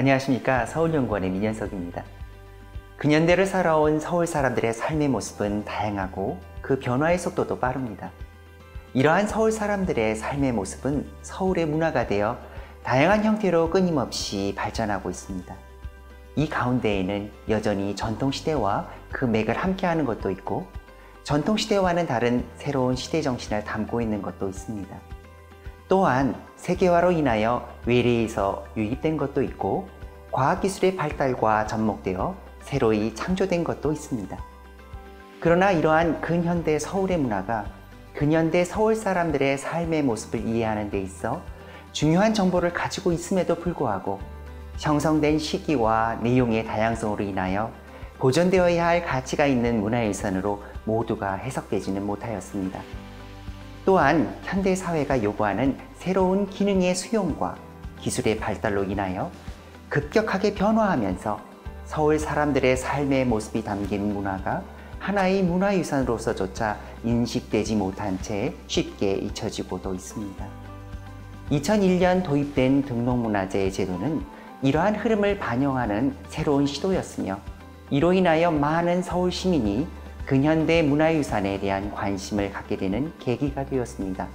안녕하십니까 서울연구원의 민현석입니다. 근현대를 살아온 서울 사람들의 삶의 모습은 다양하고 그 변화의 속도도 빠릅니다. 이러한 서울 사람들의 삶의 모습은 서울의 문화가 되어 다양한 형태로 끊임없이 발전하고 있습니다. 이 가운데에는 여전히 전통시대와 그 맥을 함께하는 것도 있고 전통시대와는 다른 새로운 시대 정신을 담고 있는 것도 있습니다. 또한 세계화로 인하여 외래에서 유입된 것도 있고 과학기술의 발달과 접목되어 새로이 창조된 것도 있습니다. 그러나 이러한 근현대 서울의 문화가 근현대 서울 사람들의 삶의 모습을 이해하는 데 있어 중요한 정보를 가지고 있음에도 불구하고 형성된 시기와 내용의 다양성으로 인하여 보존되어야 할 가치가 있는 문화유산으로 모두가 해석되지는 못하였습니다. 또한 현대 사회가 요구하는 새로운 기능의 수용과 기술의 발달로 인하여 급격하게 변화하면서 서울 사람들의 삶의 모습이 담긴 문화가 하나의 문화유산으로서조차 인식되지 못한 채 쉽게 잊혀지고도 있습니다. 2001년 도입된 등록문화재 제도는 이러한 흐름을 반영하는 새로운 시도였으며 이로 인하여 많은 서울 시민이 근현대 문화유산에 대한 관심을 갖게 되는 계기가 되었습니다.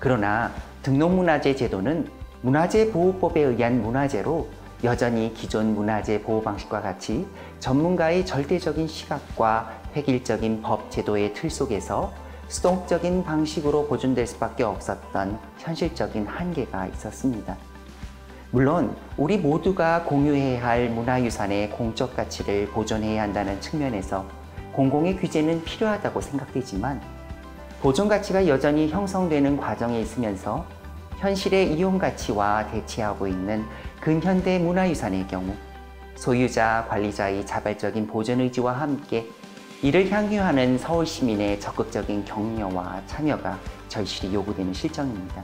그러나 등록문화재 제도는 문화재 보호법에 의한 문화재로 여전히 기존 문화재 보호 방식과 같이 전문가의 절대적인 시각과 획일적인 법 제도의 틀 속에서 수동적인 방식으로 보존될 수밖에 없었던 현실적인 한계가 있었습니다. 물론 우리 모두가 공유해야 할 문화유산의 공적 가치를 보존해야 한다는 측면에서 공공의 규제는 필요하다고 생각되지만 보존 가치가 여전히 형성되는 과정에 있으면서 현실의 이용 가치와 대치하고 있는 근현대 문화유산의 경우 소유자, 관리자의 자발적인 보존 의지와 함께 이를 향유하는 서울 시민의 적극적인 격려와 참여가 절실히 요구되는 실정입니다.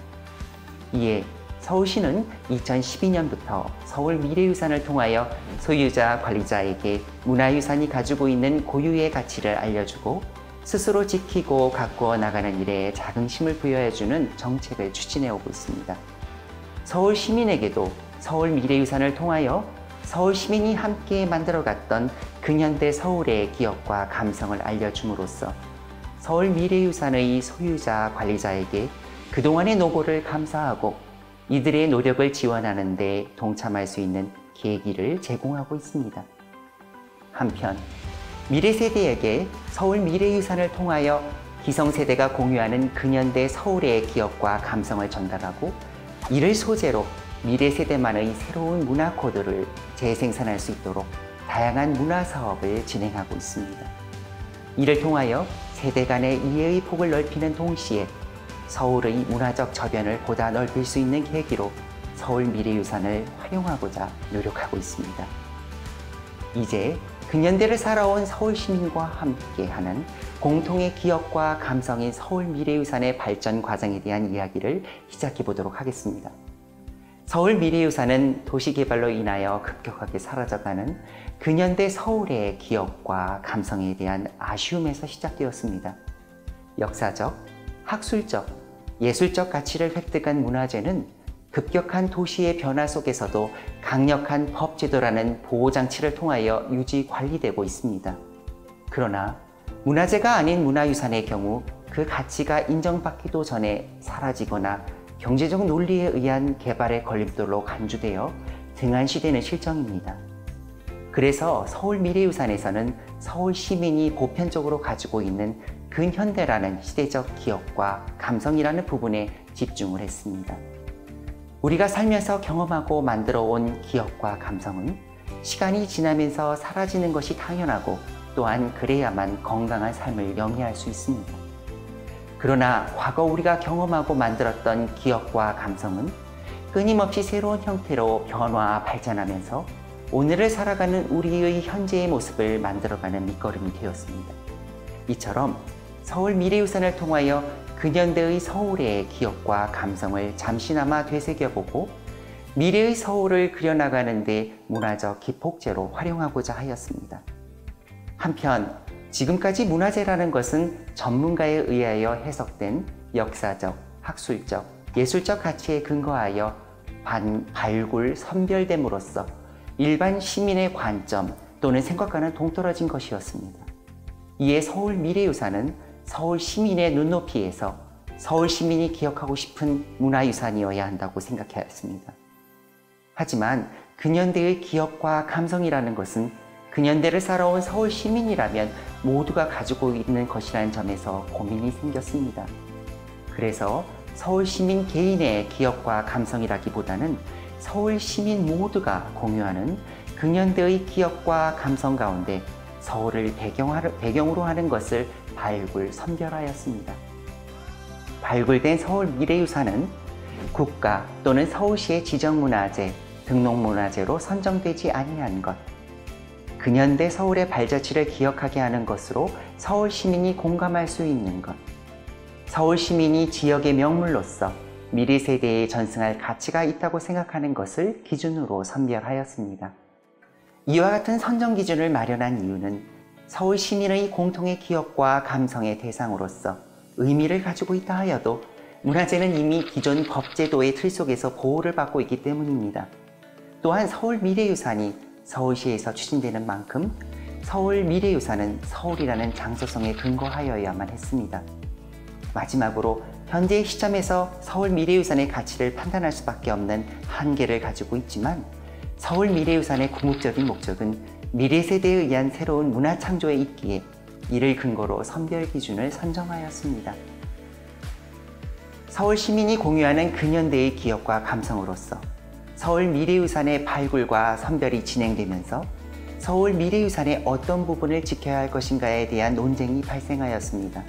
이에 서울시는 2012년부터 서울 미래유산을 통하여 소유자, 관리자에게 문화유산이 가지고 있는 고유의 가치를 알려주고 스스로 지키고 가꾸어 나가는 일에 자긍심을 부여해주는 정책을 추진해 오고 있습니다. 서울 시민에게도 서울 미래유산을 통하여 서울 시민이 함께 만들어갔던 근현대 서울의 기억과 감성을 알려줌으로써 서울 미래유산의 소유자, 관리자에게 그동안의 노고를 감사하고 이들의 노력을 지원하는 데 동참할 수 있는 계기를 제공하고 있습니다. 한편 미래 세대에게 서울 미래유산을 통하여 기성세대가 공유하는 근현대 서울의 기억과 감성을 전달하고 이를 소재로 미래 세대만의 새로운 문화 코드를 재생산할 수 있도록 다양한 문화 사업을 진행하고 있습니다. 이를 통하여 세대 간의 이해의 폭을 넓히는 동시에 서울의 문화적 저변을 보다 넓힐 수 있는 계기로 서울 미래유산을 활용하고자 노력하고 있습니다. 이제 근현대를 살아온 서울 시민과 함께하는 공통의 기억과 감성인 서울 미래유산의 발전 과정에 대한 이야기를 시작해 보도록 하겠습니다. 서울 미래유산은 도시개발로 인하여 급격하게 사라져가는 근현대 서울의 기억과 감성에 대한 아쉬움에서 시작되었습니다. 역사적, 학술적, 예술적 가치를 획득한 문화재는 급격한 도시의 변화 속에서도 강력한 법제도라는 보호장치를 통하여 유지 관리되고 있습니다. 그러나 문화재가 아닌 문화유산의 경우 그 가치가 인정받기도 전에 사라지거나 경제적 논리에 의한 개발의 걸림돌로 간주되어 등한시되는 실정입니다. 그래서 서울 미래유산에서는 서울 시민이 보편적으로 가지고 있는 근현대라는 시대적 기억과 감성이라는 부분에 집중을 했습니다. 우리가 살면서 경험하고 만들어 온 기억과 감성은 시간이 지나면서 사라지는 것이 당연하고 또한 그래야만 건강한 삶을 영위할 수 있습니다. 그러나 과거 우리가 경험하고 만들었던 기억과 감성은 끊임없이 새로운 형태로 변화, 발전하면서 오늘을 살아가는 우리의 현재의 모습을 만들어가는 밑거름이 되었습니다. 이처럼 서울 미래유산을 통하여 근현대의 서울의 기억과 감성을 잠시나마 되새겨보고 미래의 서울을 그려나가는 데 문화적 기폭제로 활용하고자 하였습니다. 한편 지금까지 문화재라는 것은 전문가에 의하여 해석된 역사적, 학술적, 예술적 가치에 근거하여 반, 발굴, 선별됨으로써 일반 시민의 관점 또는 생각과는 동떨어진 것이었습니다. 이에 서울 미래유산은 서울 시민의 눈높이에서 서울 시민이 기억하고 싶은 문화유산이어야 한다고 생각하였습니다. 하지만 근현대의 기억과 감성이라는 것은 근현대를 살아온 서울 시민이라면 모두가 가지고 있는 것이라는 점에서 고민이 생겼습니다. 그래서 서울 시민 개인의 기억과 감성이라기보다는 서울 시민 모두가 공유하는 근현대의 기억과 감성 가운데 서울을 배경으로 하는 것을 발굴, 선별하였습니다. 발굴된 서울 미래유산은 국가 또는 서울시의 지정문화재, 등록문화재로 선정되지 아니한 것, 근현대 서울의 발자취를 기억하게 하는 것으로 서울 시민이 공감할 수 있는 것, 서울 시민이 지역의 명물로서 미래 세대에 전승할 가치가 있다고 생각하는 것을 기준으로 선별하였습니다. 이와 같은 선정 기준을 마련한 이유는 서울 시민의 공통의 기억과 감성의 대상으로서 의미를 가지고 있다 하여도 문화재는 이미 기존 법제도의 틀 속에서 보호를 받고 있기 때문입니다. 또한 서울 미래유산이 서울시에서 추진되는 만큼 서울 미래유산은 서울이라는 장소성에 근거하여야만 했습니다. 마지막으로 현재 시점에서 서울 미래유산의 가치를 판단할 수밖에 없는 한계를 가지고 있지만 서울 미래유산의 궁극적인 목적은 미래 세대에 의한 새로운 문화 창조에 있기에 이를 근거로 선별 기준을 선정하였습니다. 서울 시민이 공유하는 근현대의 기억과 감성으로서 서울 미래유산의 발굴과 선별이 진행되면서 서울 미래유산의 어떤 부분을 지켜야 할 것인가에 대한 논쟁이 발생하였습니다.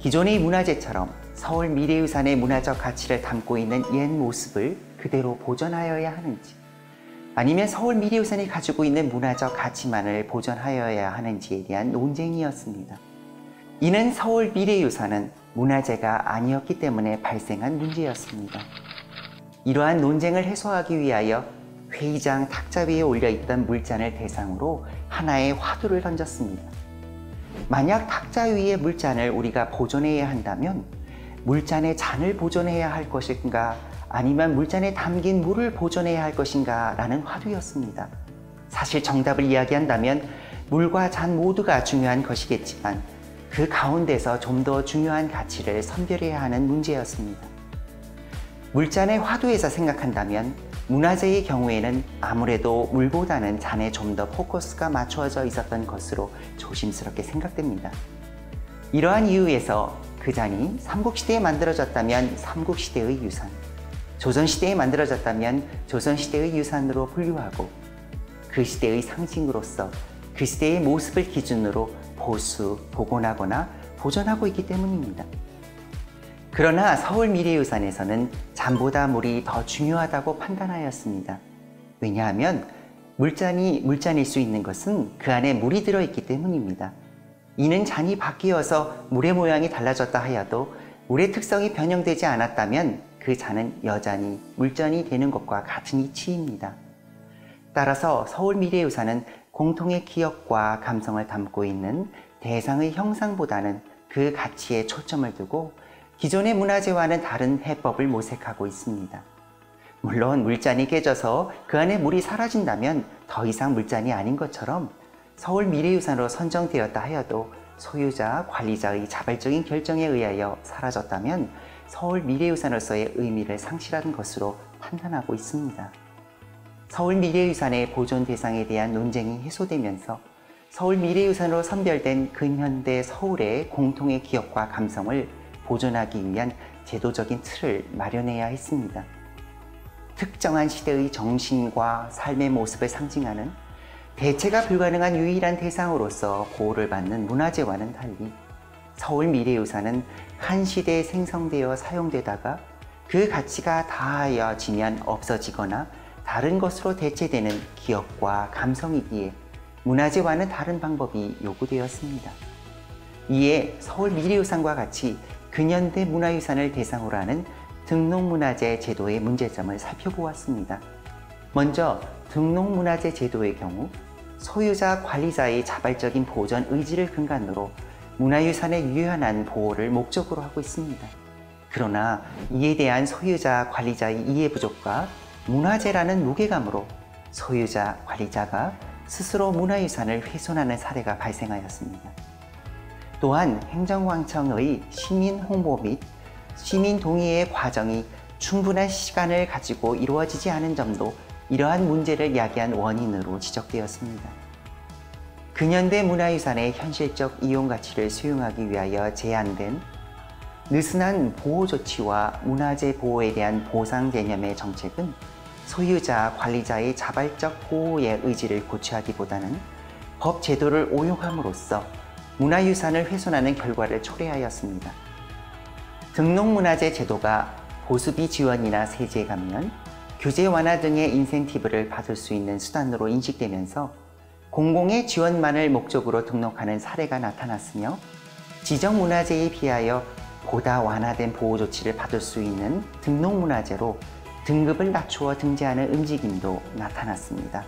기존의 문화재처럼 서울 미래유산의 문화적 가치를 담고 있는 옛 모습을 그대로 보존하여야 하는지 아니면 서울 미래유산이 가지고 있는 문화적 가치만을 보존하여야 하는지에 대한 논쟁이었습니다. 이는 서울 미래유산은 문화재가 아니었기 때문에 발생한 문제였습니다. 이러한 논쟁을 해소하기 위하여 회의장 탁자 위에 올려있던 물잔을 대상으로 하나의 화두를 던졌습니다. 만약 탁자 위의 물잔을 우리가 보존해야 한다면 물잔의 잔을 보존해야 할 것인가 아니면 물잔에 담긴 물을 보존해야 할 것인가 라는 화두였습니다. 사실 정답을 이야기한다면 물과 잔 모두가 중요한 것이겠지만 그 가운데서 좀 더 중요한 가치를 선별해야 하는 문제였습니다. 물잔의 화두에서 생각한다면 문화재의 경우에는 아무래도 물보다는 잔에 좀 더 포커스가 맞추어져 있었던 것으로 조심스럽게 생각됩니다. 이러한 이유에서 그 잔이 삼국시대에 만들어졌다면 삼국시대의 유산, 조선시대에 만들어졌다면 조선시대의 유산으로 분류하고 그 시대의 상징으로서 그 시대의 모습을 기준으로 보수, 복원하거나 보존하고 있기 때문입니다. 그러나 서울 미래유산에서는 잔보다 물이 더 중요하다고 판단하였습니다. 왜냐하면 물잔이 물잔일 수 있는 것은 그 안에 물이 들어있기 때문입니다. 이는 잔이 바뀌어서 물의 모양이 달라졌다 하여도 물의 특성이 변형되지 않았다면 그 잔은 여전히 물잔이 되는 것과 같은 이치입니다. 따라서 서울 미래유산은 공통의 기억과 감성을 담고 있는 대상의 형상보다는 그 가치에 초점을 두고 기존의 문화재와는 다른 해법을 모색하고 있습니다. 물론 물잔이 깨져서 그 안에 물이 사라진다면 더 이상 물잔이 아닌 것처럼 서울 미래유산으로 선정되었다 하여도 소유자, 관리자의 자발적인 결정에 의하여 사라졌다면 서울 미래유산으로서의 의미를 상실한 것으로 판단하고 있습니다. 서울 미래유산의 보존 대상에 대한 논쟁이 해소되면서 서울 미래유산으로 선별된 근현대 서울의 공통의 기억과 감성을 보존하기 위한 제도적인 틀을 마련해야 했습니다. 특정한 시대의 정신과 삶의 모습을 상징하는 대체가 불가능한 유일한 대상으로서 보호를 받는 문화재와는 달리 서울 미래유산은 한 시대에 생성되어 사용되다가 그 가치가 다하여지면 없어지거나 다른 것으로 대체되는 기억과 감성이기에 문화재와는 다른 방법이 요구되었습니다. 이에 서울 미래유산과 같이 근현대 문화유산을 대상으로 하는 등록문화재 제도의 문제점을 살펴보았습니다. 먼저 등록문화재 제도의 경우 소유자 관리자의 자발적인 보존 의지를 근간으로 문화유산의 유연한 보호를 목적으로 하고 있습니다. 그러나 이에 대한 소유자, 관리자의 이해 부족과 문화재라는 무게감으로 소유자, 관리자가 스스로 문화유산을 훼손하는 사례가 발생하였습니다. 또한 행정왕청의 시민 홍보 및 시민 동의의 과정이 충분한 시간을 가지고 이루어지지 않은 점도 이러한 문제를 야기한 원인으로 지적되었습니다. 근현대 문화유산의 현실적 이용 가치를 수용하기 위하여 제안된 느슨한 보호 조치와 문화재 보호에 대한 보상 개념의 정책은 소유자, 관리자의 자발적 보호의 의지를 고취하기보다는 법 제도를 오용함으로써 문화유산을 훼손하는 결과를 초래하였습니다. 등록문화재 제도가 보수비 지원이나 세제 감면, 규제 완화 등의 인센티브를 받을 수 있는 수단으로 인식되면서 공공의 지원만을 목적으로 등록하는 사례가 나타났으며 지정문화재에 비하여 보다 완화된 보호 조치를 받을 수 있는 등록문화재로 등급을 낮추어 등재하는 움직임도 나타났습니다.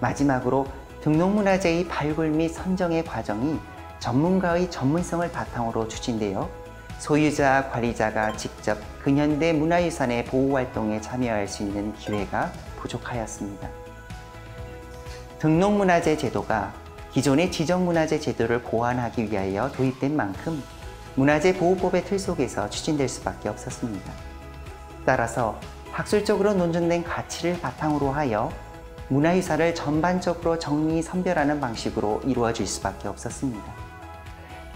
마지막으로 등록문화재의 발굴 및 선정의 과정이 전문가의 전문성을 바탕으로 추진되어 소유자, 관리자가 직접 근현대 문화유산의 보호활동에 참여할 수 있는 기회가 부족하였습니다. 등록문화재 제도가 기존의 지정문화재 제도를 보완하기 위하여 도입된 만큼 문화재 보호법의 틀 속에서 추진될 수밖에 없었습니다. 따라서 학술적으로 논증된 가치를 바탕으로 하여 문화유산을 전반적으로 정리 선별하는 방식으로 이루어질 수밖에 없었습니다.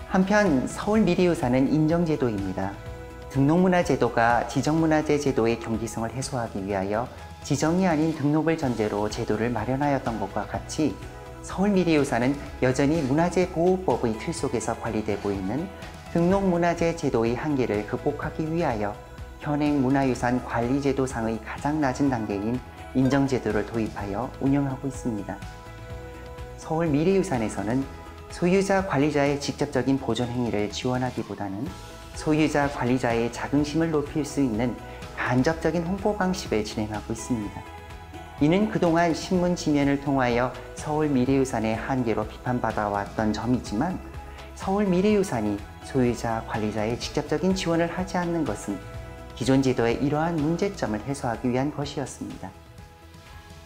한편 서울 미래유산은 인정제도입니다. 등록문화제도가 지정문화재 제도의 경기성을 해소하기 위하여 지정이 아닌 등록을 전제로 제도를 마련하였던 것과 같이 서울 미래유산은 여전히 문화재 보호법의 틀 속에서 관리되고 있는 등록문화재 제도의 한계를 극복하기 위하여 현행 문화유산 관리제도상의 가장 낮은 단계인 인정제도를 도입하여 운영하고 있습니다. 서울 미래유산에서는 소유자 관리자의 직접적인 보존 행위를 지원하기보다는 소유자 관리자의 자긍심을 높일 수 있는 간접적인 홍보 방식을 진행하고 있습니다. 이는 그동안 신문 지면을 통하여 서울 미래유산의 한계로 비판받아왔던 점이지만 서울 미래유산이 소유자 관리자의 직접적인 지원을 하지 않는 것은 기존 제도의 이러한 문제점을 해소하기 위한 것이었습니다.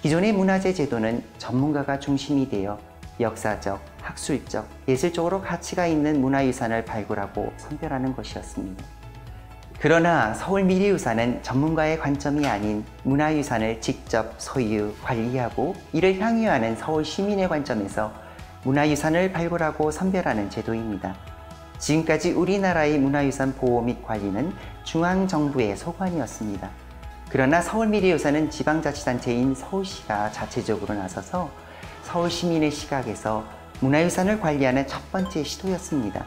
기존의 문화재 제도는 전문가가 중심이 되어 역사적, 학술적, 예술적으로 가치가 있는 문화유산을 발굴하고 선별하는 것이었습니다. 그러나 서울 미래유산은 전문가의 관점이 아닌 문화유산을 직접 소유, 관리하고 이를 향유하는 서울 시민의 관점에서 문화유산을 발굴하고 선별하는 제도입니다. 지금까지 우리나라의 문화유산 보호 및 관리는 중앙정부의 소관이었습니다. 그러나 서울미래유산은 지방자치단체인 서울시가 자체적으로 나서서 서울 시민의 시각에서 문화유산을 관리하는 첫 번째 시도였습니다.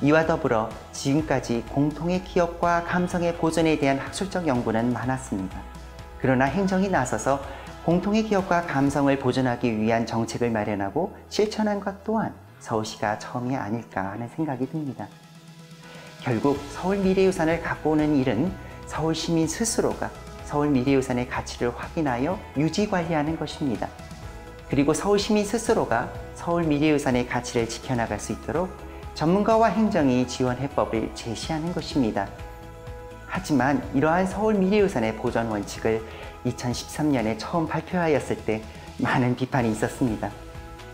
이와 더불어 지금까지 공통의 기업과 감성의 보존에 대한 학술적 연구는 많았습니다. 그러나 행정이 나서서 공통의 기업과 감성을 보존하기 위한 정책을 마련하고 실천한 것 또한 서울시가 처음이 아닐까 하는 생각이 듭니다. 결국 서울 미래유산을 갖고 오는 일은 서울 시민 스스로가 서울 미래유산의 가치를 확인하여 유지 관리하는 것입니다. 그리고 서울 시민 스스로가 서울 미래유산의 가치를 지켜나갈 수 있도록 전문가와 행정이 지원 해법을 제시하는 것입니다. 하지만 이러한 서울 미래유산의 보존 원칙을 2013년에 처음 발표하였을 때 많은 비판이 있었습니다.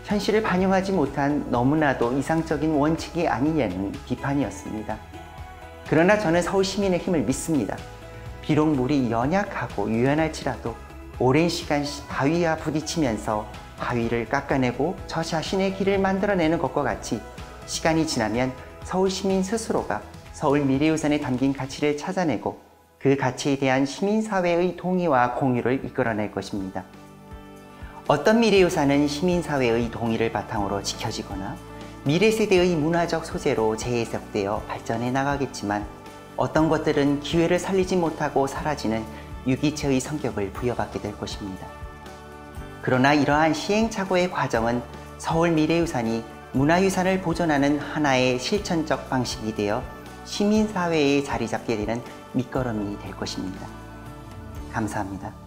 현실을 반영하지 못한 너무나도 이상적인 원칙이 아니냐는 비판이었습니다. 그러나 저는 서울 시민의 힘을 믿습니다. 비록 물이 연약하고 유연할지라도 오랜 시간 바위와 부딪히면서 바위를 깎아내고 저 자신의 길을 만들어내는 것과 같이 시간이 지나면 서울 시민 스스로가 서울 미래유산에 담긴 가치를 찾아내고 그 가치에 대한 시민사회의 동의와 공유를 이끌어낼 것입니다. 어떤 미래유산은 시민사회의 동의를 바탕으로 지켜지거나 미래 세대의 문화적 소재로 재해석되어 발전해 나가겠지만 어떤 것들은 기회를 살리지 못하고 사라지는 유기체의 성격을 부여받게 될 것입니다. 그러나 이러한 시행착오의 과정은 서울 미래유산이 문화유산을 보존하는 하나의 실천적 방식이 되어 시민사회에 자리 잡게 되는 밑거름이 될 것입니다. 감사합니다.